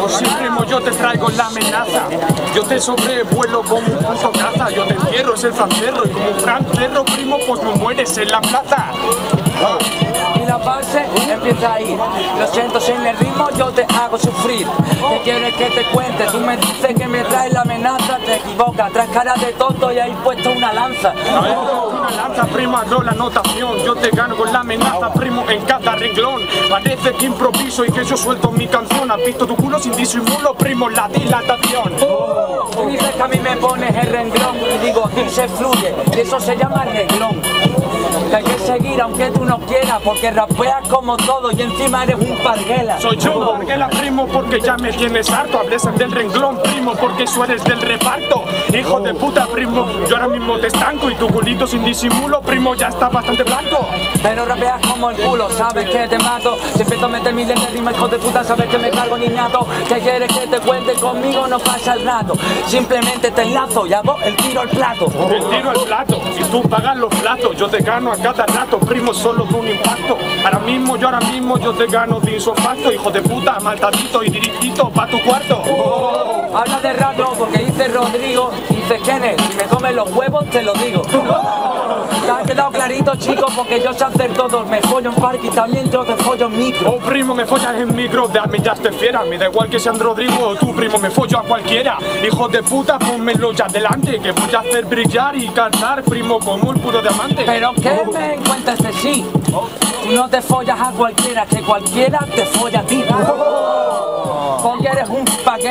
Por sí, primo, yo te traigo la amenaza. Yo te sobrevuelo como un puto caza. Yo te entierro, es el francerro. Y como un francerro, primo, pues no mueres en la plaza. Y la base empieza a ir. Lo siento, si en el ritmo yo te hago sufrir. ¿Qué quieres que te cuente? Tú me dices que me traes la amenaza. Te equivocas, traes cara de tonto y ahí puesto una lanza. Una lanza, prima, no la anotación. Yo te gano con la amenaza, primo, en cada renglón. Parece que improviso y que yo suelto mi canción. Has visto tu culo sin disimulo, primo, la dilatación. Tú dices que a mí me pones el renglón y digo, aquí se fluye. Y eso se llama renglón. Que hay que seguir aunque tú no quieras, porque rapeas como todo y encima eres un parguela. Soy yo, Marguela, primo, porque ya me tienes harto. Hables del renglón, primo, porque eso eres del reparto. Hijo de puta, primo, yo ahora mismo te estanco y tu culito sin disimulo, primo, ya está bastante blanco. Pero rapeas como el culo, sabes que te mato. Si empiezo a meter miles de rimas, hijo de puta, sabes que me cargo niñato. ¿Qué quieres que te cuente conmigo? No pasa el rato. Simplemente te enlazo y hago el tiro al plato. El tiro al plato, y tú pagas los platos, yo te gano a cada rato, primo, solo de un impacto. Ahora mismo, yo ahora mismo, yo te gano de insofacto, hijo de puta, maltadito y dirigito pa' tu cuarto. Habla de rato porque dice Rodrigo, dice Kenneth, si me comes los huevos te lo digo. Te ha quedado clarito chicos porque yo sé hacer todo, me follo en parque y también yo te follo en micro. Oh primo, me follas en micro, dame ya te fiera. Me da igual que sean Rodrigo o tú primo, me follo a cualquiera. Hijo de puta, pónmelo ya delante Que voy a hacer brillar y cantar, primo, como un puro diamante. Pero que me encuentras de sí, tú no te follas a cualquiera, que cualquiera te folla a ti. Eres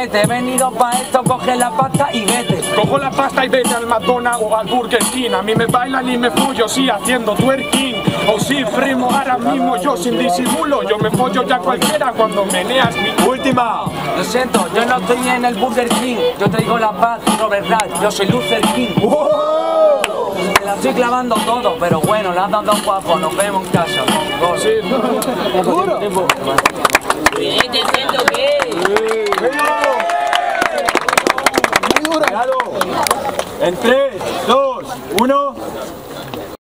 he venido pa' esto, coge la pasta y vete. Cojo la pasta y vete al Madonna o al Burger King. A mí me bailan y me follo, sí, haciendo twerking. Oh sí, primo, ahora mismo yo sin disimulo. Yo me follo ya cualquiera cuando meneas mi última. Lo siento, yo no estoy en el Burger King, yo traigo la paz, Robert Rack, yo soy Luther King. Me la estoy clavando todo, pero bueno, la has dado un guapo, nos vemos en casa. En 3, 2, 1.